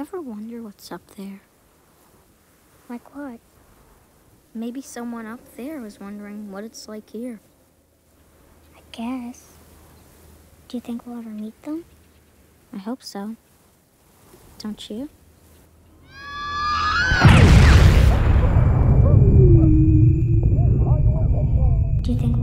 Ever wonder what's up there? Like what? Maybe someone up there is wondering what it's like here. I guess. Do you think we'll ever meet them? I hope so. Don't you? Do you think